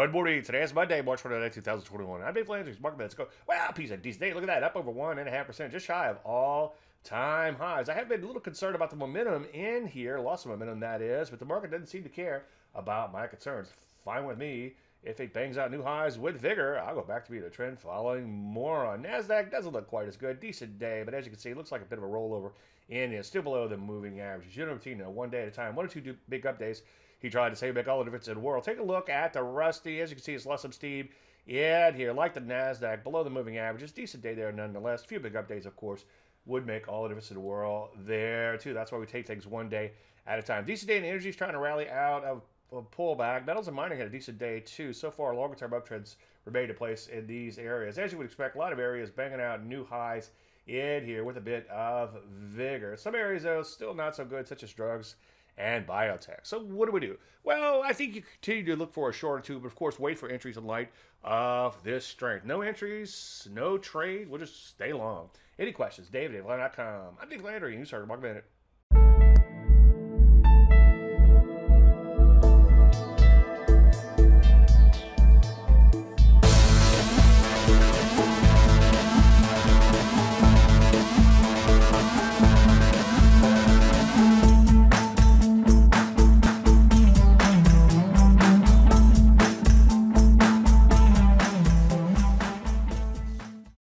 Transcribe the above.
Good morning. Today is Monday, March 29, 2021. I'm Dave Landry. Market minutes go. Wow, piece of decent day. Look at that. Up over 1.5%, just shy of all time highs. I have been a little concerned about the momentum in here. loss of momentum, that is, but the market doesn't seem to care about my concerns. Fine with me. If it bangs out new highs with vigor, I'll go back to being a trend following more on NASDAQ. Doesn't look quite as good. Decent day, but as you can see, it looks like a bit of a rollover and it's still below the moving averages. You know, know, one day at a time, one or two big updates. He tried to say make all the difference in the world. Take a look at the Rusty. As you can see, it's less some steam. Yeah, here, like the NASDAQ, below the moving averages. Decent day there nonetheless. Few big updates, of course, would make all the difference in the world there, too. That's why we take things one day at a time. Decent day in energy is trying to rally out of pullback. Metals and mining had a decent day too. So far, longer term uptrends remain in place in these areas. As you would expect, a lot of areas banging out new highs in here with a bit of vigor. Some areas, though, still not so good, such as drugs and biotech. So what do we do? Well, I think you continue to look for a short or two, but of course, wait for entries in light of this strength. No entries, no trade. We'll just stay long. Any questions? David, I'm Dave Landry. You start. Mark Minute.